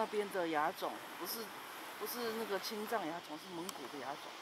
那边的牙种不是不是那个青藏牙种是蒙古的牙种。